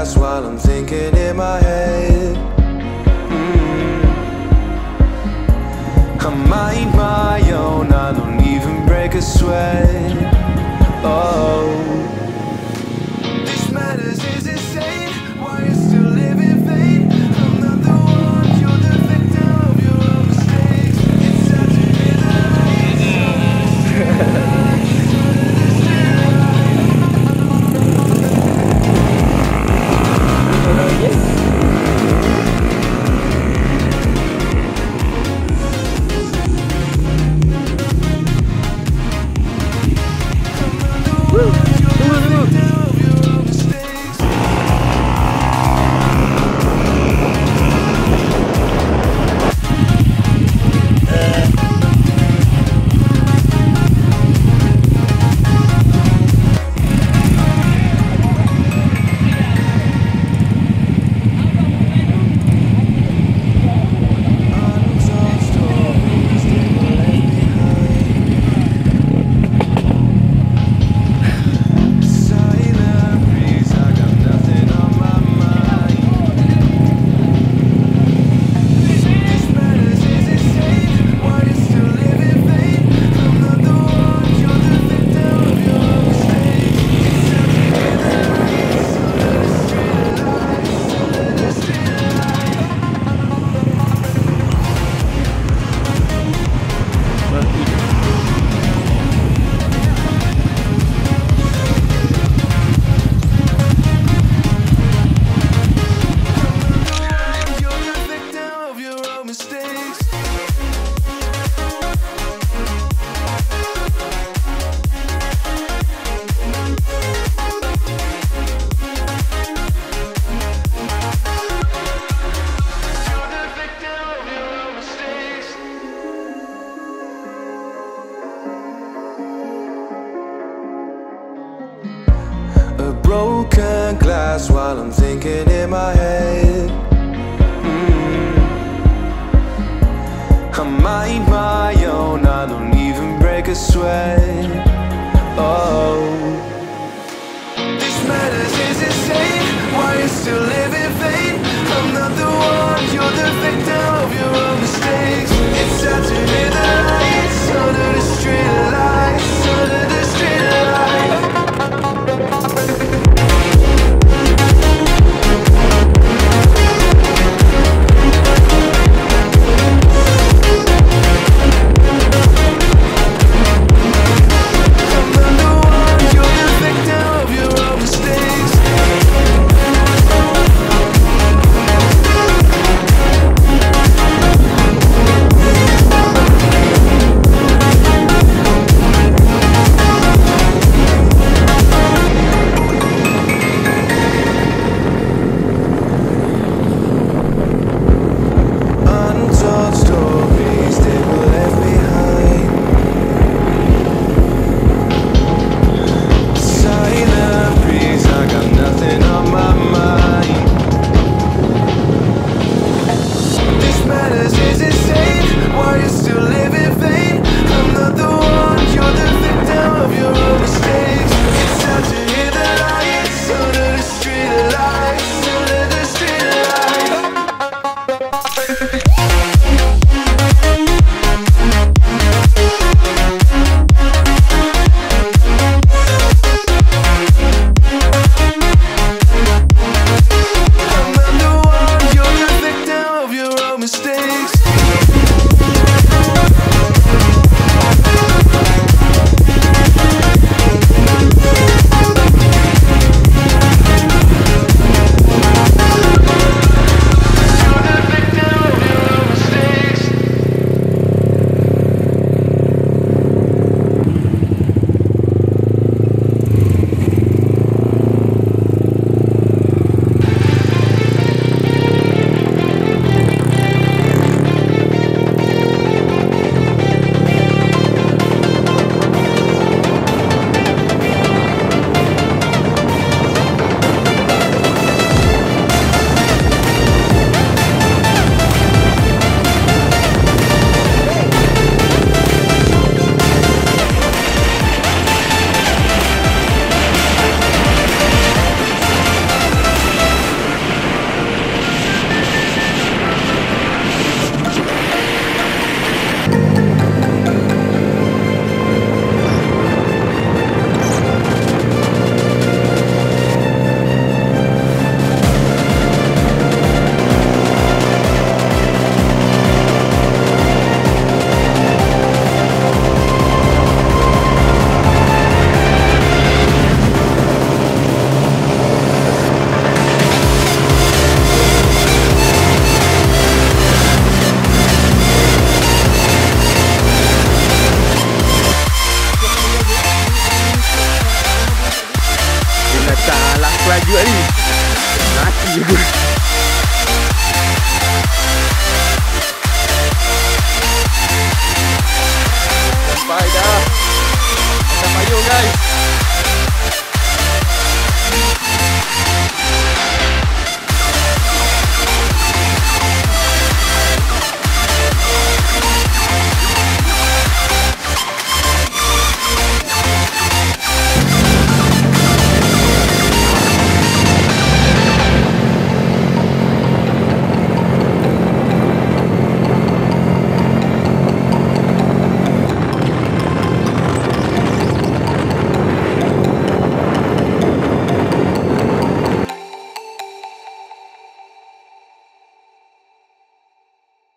past while I'm thinking in my head. Mm -hmm. I mind my own, I don't even break a sweat. broken glass while I'm thinking in my head mm. I mind my own, I don't even break a sweat Oh This matters is insane, why you still living? You're good.